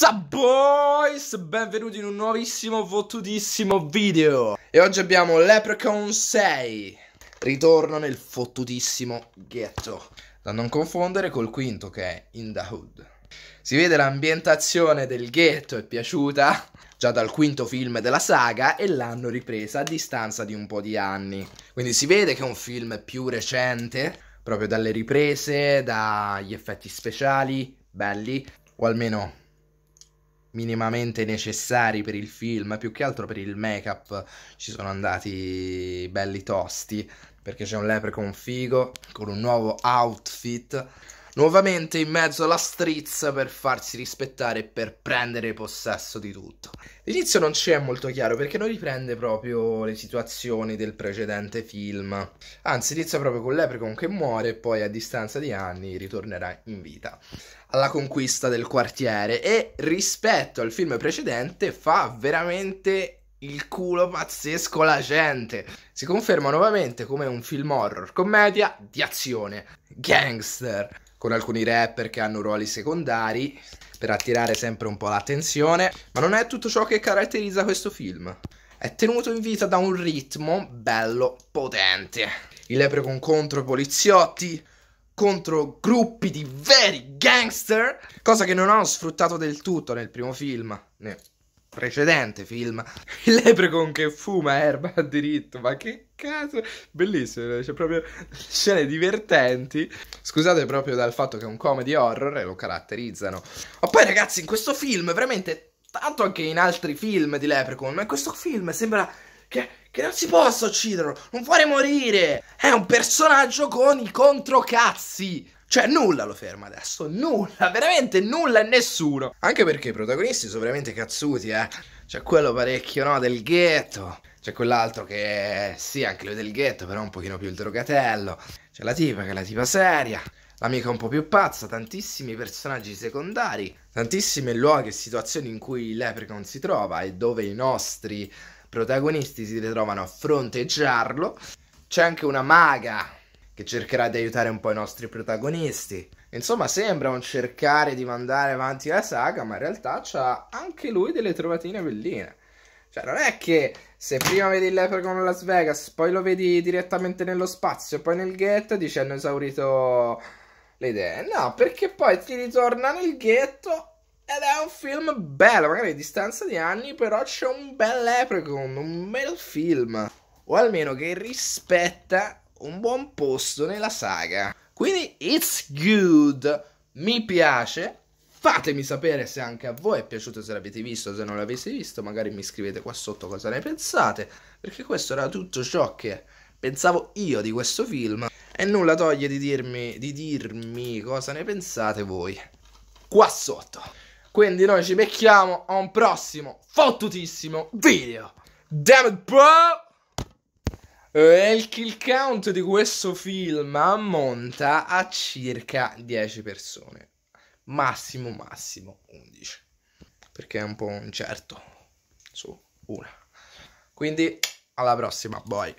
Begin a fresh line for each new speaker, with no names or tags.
What's up boys? Benvenuti in un nuovissimo fottutissimo video. E oggi abbiamo Leprechaun 6 Ritorno nel fottutissimo ghetto. Da non confondere col quinto che è In the Hood. Si vede l'ambientazione del ghetto è piaciuta? Già dal quinto film della saga e l'hanno ripresa a distanza di un po' di anni. Quindi si vede che è un film più recente Proprio dalle riprese, dagli effetti speciali belli o almeno minimamente necessari per il film, più che altro per il make-up. Ci sono andati belli tosti, perché c'è un leprechaun figo con un nuovo outfit, nuovamente in mezzo alla strizza per farsi rispettare e per prendere possesso di tutto. L'inizio non ci è molto chiaro perché non riprende proprio le situazioni del precedente film, anzi inizia proprio con Leprechaun che muore e poi a distanza di anni ritornerà in vita alla conquista del quartiere e rispetto al film precedente fa veramente il culo pazzesco la gente. Si conferma nuovamente come un film horror commedia di azione, gangster, con alcuni rapper che hanno ruoli secondari per attirare sempre un po' l'attenzione, ma non è tutto ciò che caratterizza questo film. È tenuto in vita da un ritmo bello potente. Il leprechaun contro i poliziotti, contro gruppi di veri gangster, cosa che non ho sfruttato del tutto nel primo film, nel precedente film. Il leprechaun che fuma erba a diritto, ma che cazzo, bellissimo, c'è proprio scene divertenti. Scusate proprio dal fatto che è un comedy horror e lo caratterizzano. Ma poi ragazzi, in questo film veramente tanto anche in altri film di Leprechaun, ma in questo film sembra che, che non si possa ucciderlo, non fare morire. È un personaggio con i controcazzi. Cioè, nulla lo ferma adesso, nulla, veramente nulla e nessuno. Anche perché i protagonisti sono veramente cazzuti, eh. C'è quello parecchio, no, del ghetto. C'è quell'altro che, sì, anche lui del ghetto, però un pochino più il drogatello. C'è la tipa che è la tipa seria. L'amica un po' più pazza, tantissimi personaggi secondari, tantissimi luoghi e situazioni in cui Leprechaun si trova e dove i nostri protagonisti si ritrovano a fronteggiarlo. C'è anche una maga che cercherà di aiutare un po' i nostri protagonisti. Insomma, sembra un cercare di mandare avanti la saga, ma in realtà c'ha anche lui delle trovatine belline. Cioè, non è che se prima vedi il Leprechaun a Las Vegas, poi lo vedi direttamente nello spazio, poi nel ghetto dici hanno esaurito le idee. No, perché poi ti ritorna nel ghetto ed è un film bello, magari a distanza di anni, però c'è un bel Leprechaun, un bel film. O almeno che rispetta un buon posto nella saga. Quindi it's good, mi piace. Fatemi sapere se anche a voi è piaciuto, se l'avete visto, se non l'avete visto, magari mi scrivete qua sotto cosa ne pensate, perché questo era tutto ciò che pensavo io di questo film e nulla toglie di dirmi, di dirmi cosa ne pensate voi qua sotto. Quindi noi ci becchiamo a un prossimo fottutissimo video. Damn it, bro! E il kill count di questo film ammonta a circa 10 persone. Massimo, massimo 11. Perché è un po' incerto su una. Quindi, alla prossima, boy.